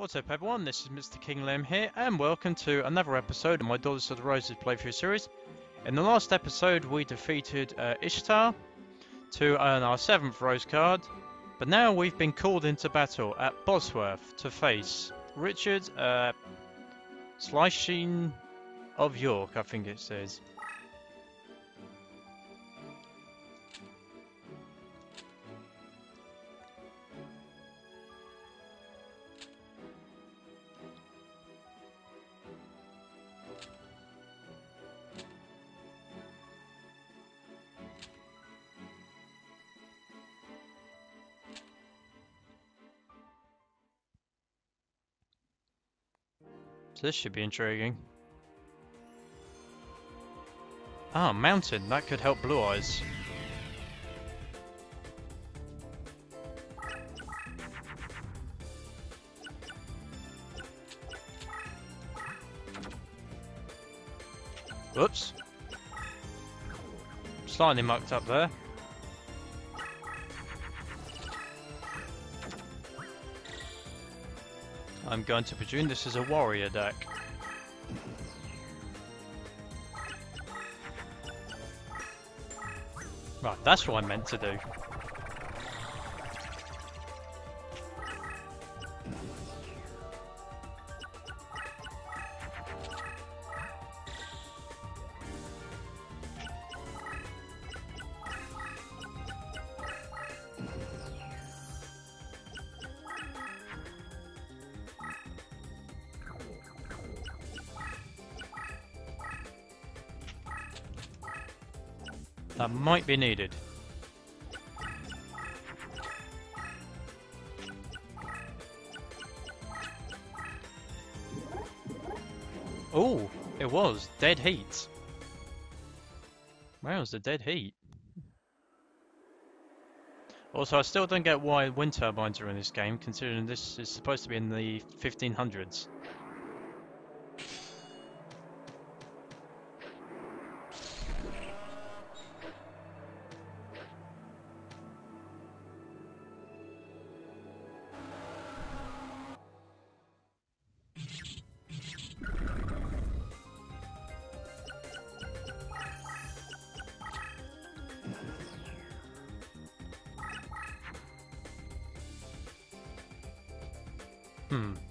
What's up everyone, this is Mr. King Liam here, and welcome to another episode of my Duelist of the Roses playthrough series. In the last episode we defeated uh, Ishtar to earn our 7th Rose card, but now we've been called into battle at Bosworth to face Richard uh, Slyycheen of York, I think it says. This should be intriguing. Ah, mountain. That could help Blue Eyes. Whoops. Slightly mucked up there. I'm going to presume this is a warrior deck. Right, that's what I meant to do. Might be needed. Oh, it was. Dead heat. Where's the dead heat? Also, I still don't get why wind turbines are in this game, considering this is supposed to be in the 1500s. Hmm.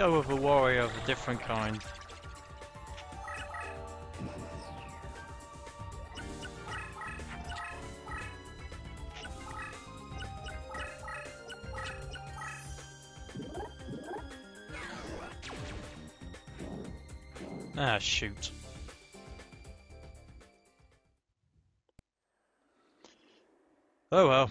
Go with a warrior of a different kind. Ah, shoot. Oh well.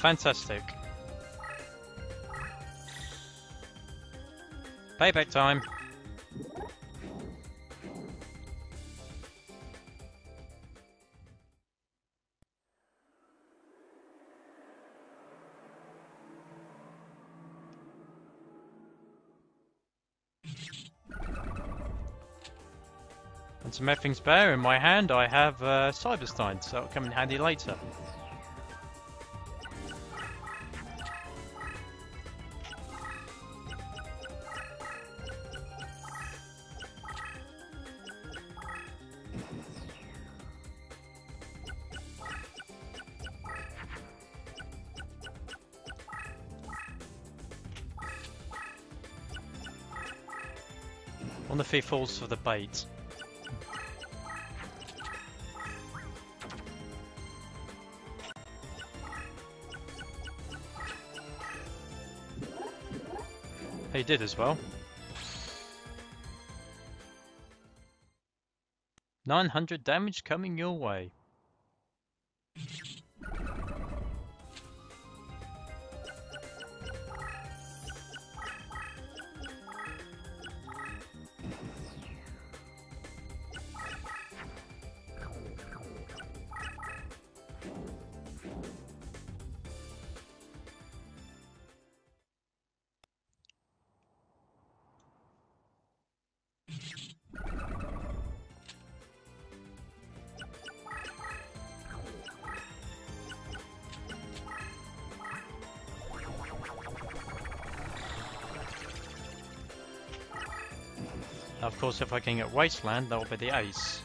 Fantastic. Payback time. And to make things better, in my hand I have uh, Cyberstein, so that'll come in handy later. Wonder if he falls for the bait. He did as well. 900 damage coming your way. Of course, if I can get Wasteland, that'll be the ace.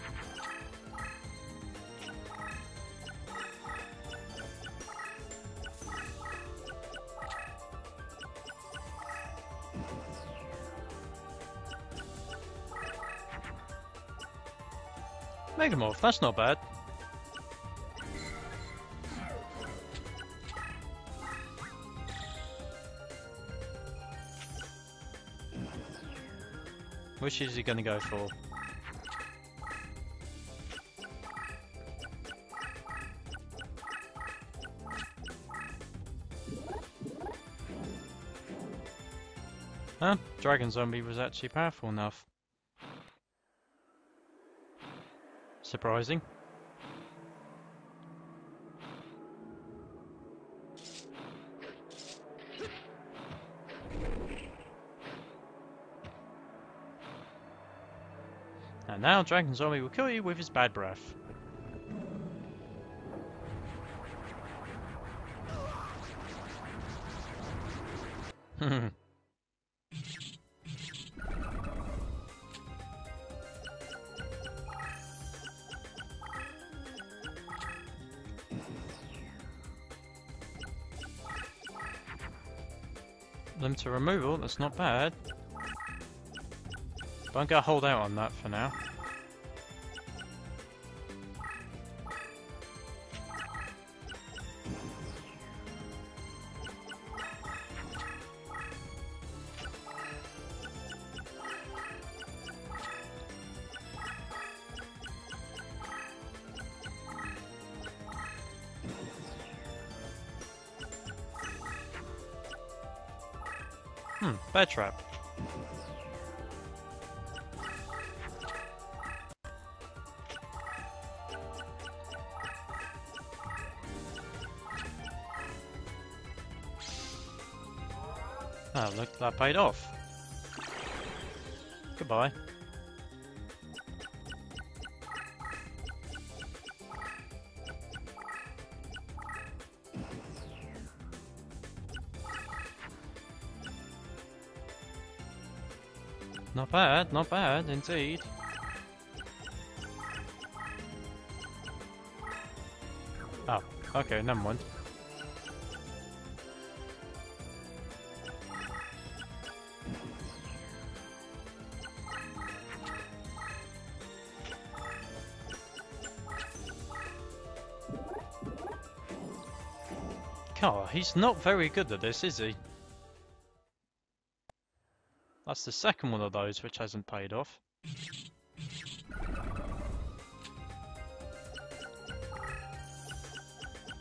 Megamorph, that's not bad. Which is he to go for? Huh? Dragon Zombie was actually powerful enough. Surprising. And now Dragon Zombie will kill you with his bad breath. Limiter removal, that's not bad. But I'm gonna hold out on that for now. Hmm, bear trap. That paid off. Goodbye. Not bad, not bad, indeed. Oh, okay, never mind. He's not very good at this, is he? That's the second one of those which hasn't paid off.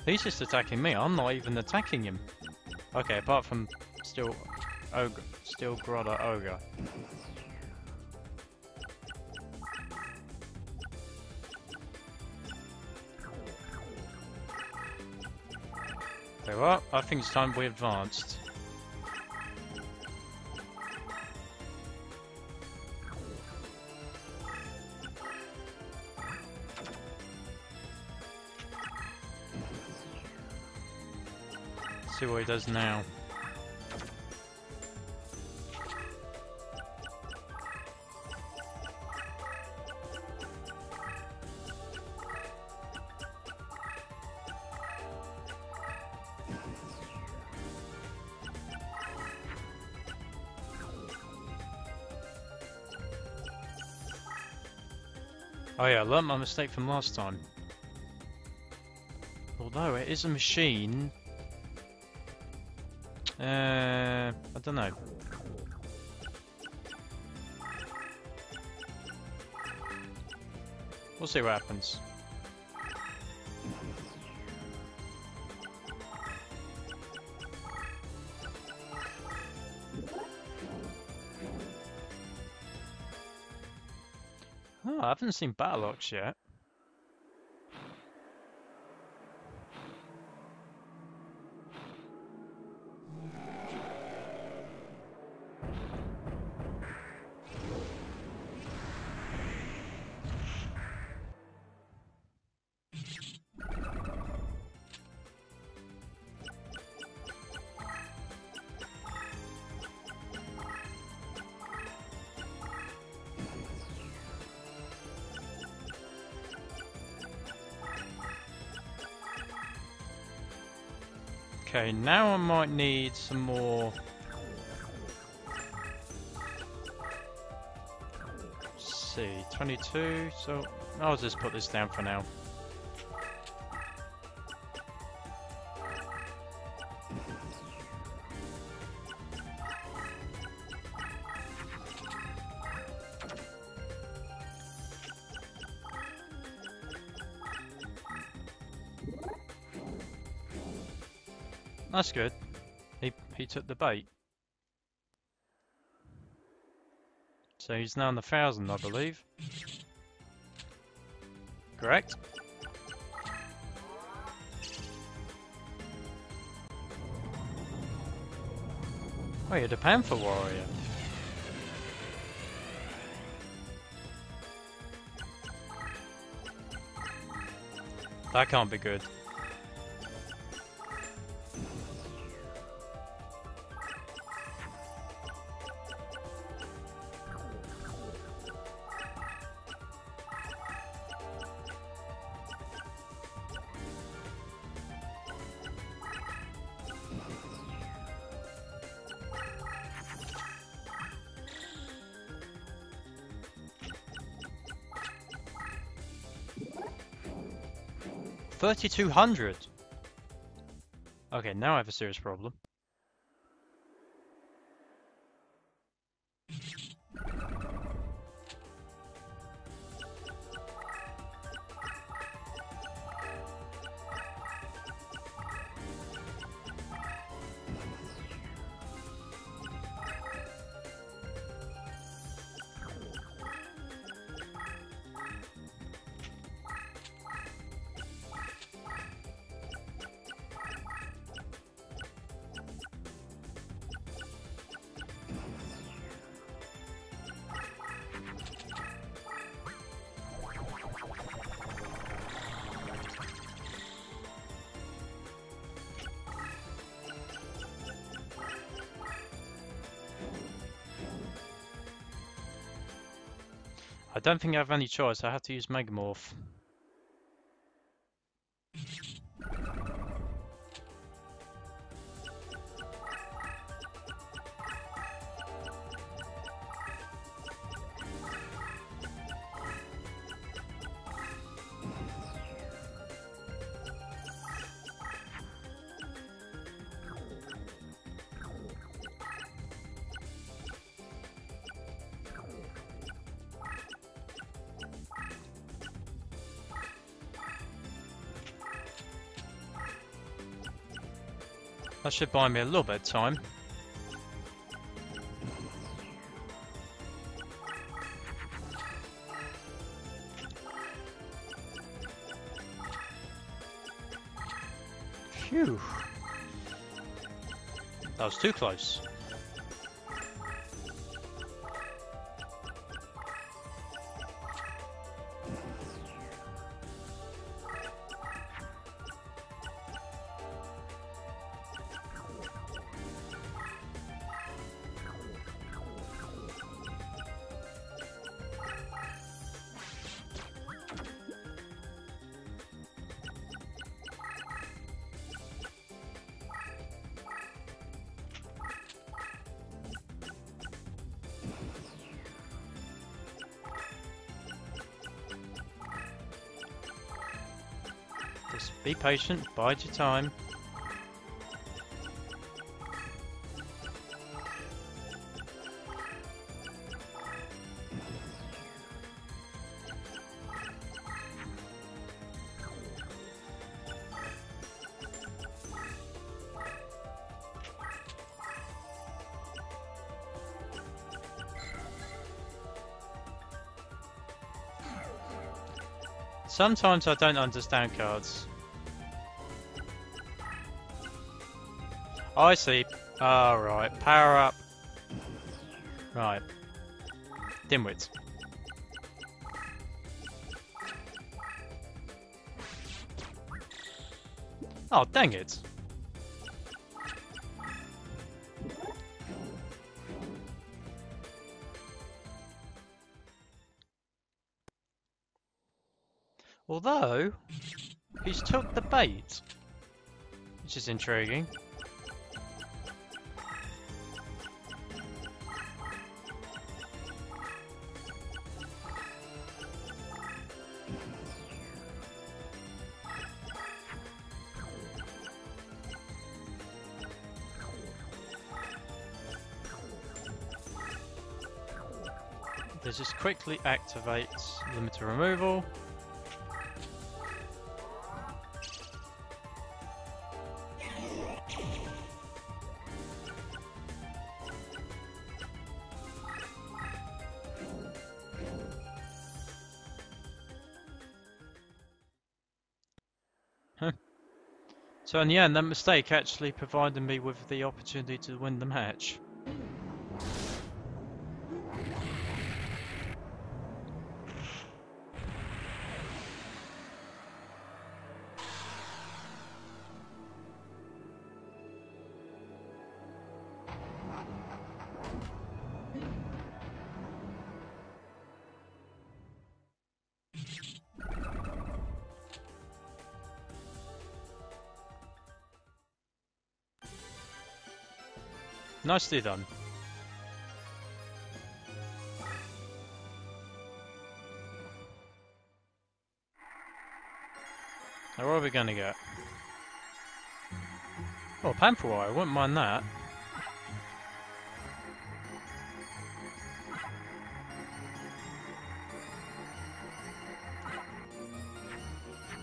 He's just attacking me, I'm not even attacking him. Okay, apart from Steel Ogre, Steel Grotto Ogre. Okay, well, I think it's time we advanced. see what he does now. Oh yeah, I learned my mistake from last time. Although it is a machine... Uh, I don't know. We'll see what happens. Haven't seen Battle Ox yet. Okay, now I might need some more... Let's see, 22, so I'll just put this down for now. He took the bait. So he's now in the thousand, I believe. Correct? Oh, you're the Panther Warrior. That can't be good. Thirty-two hundred. Okay, now I have a serious problem. I don't think I have any choice. I have to use Megamorph. That should buy me a little bit of time. Phew. That was too close. Be patient, bide your time. Sometimes I don't understand cards. I see. Alright, power up. Right. Dimwits. Oh, dang it. Although, he's took the bait, which is intriguing. Quickly activates limiter removal. So in the end, that mistake actually provided me with the opportunity to win the match. Nicely done. Now where are we going to get? Oh, Panther I wouldn't mind that.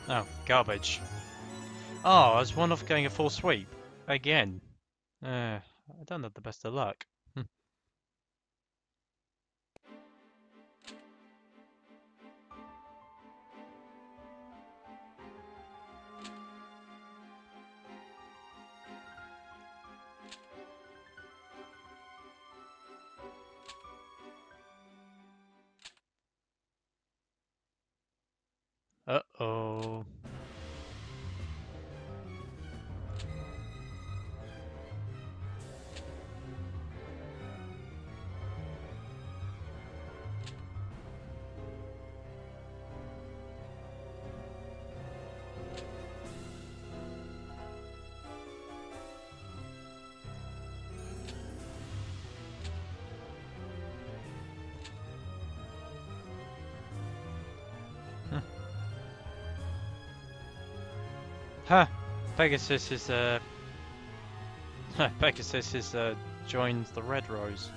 Oh, garbage. Oh, I was one off going a full sweep. Again. Uh, Have the best of luck. Ha! Pegasus is uh Pegasus is uh joined the Red Rose.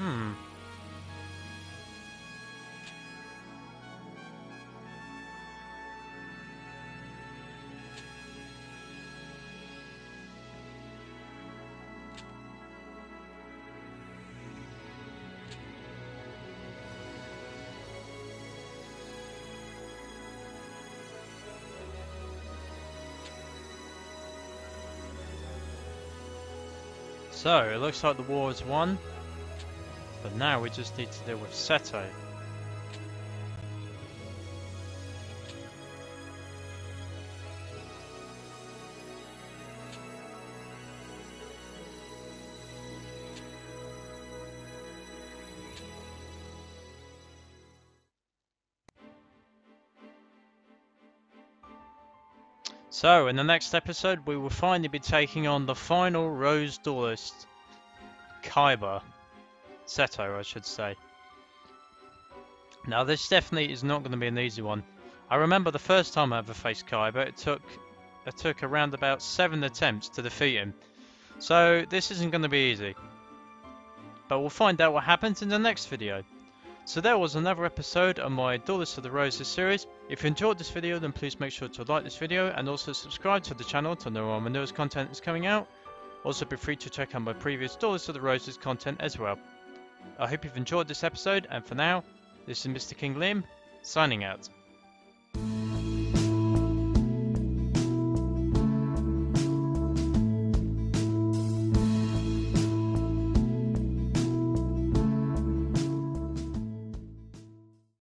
Hmm. So, it looks like the war is won. But now we just need to deal with Seto. So, in the next episode, we will finally be taking on the final Rose Duelist, Kaiba. Seto, I should say. Now, this definitely is not going to be an easy one. I remember the first time I ever faced Kaiba, it took it took around about seven attempts to defeat him. So, this isn't going to be easy. But we'll find out what happens in the next video. So there was another episode of my Duelist of the Roses series. If you enjoyed this video then please make sure to like this video and also subscribe to the channel to know when my newest content is coming out. Also be free to check out my previous Duelist of the Roses content as well. I hope you've enjoyed this episode, and for now, this is Mr. King Liam, signing out.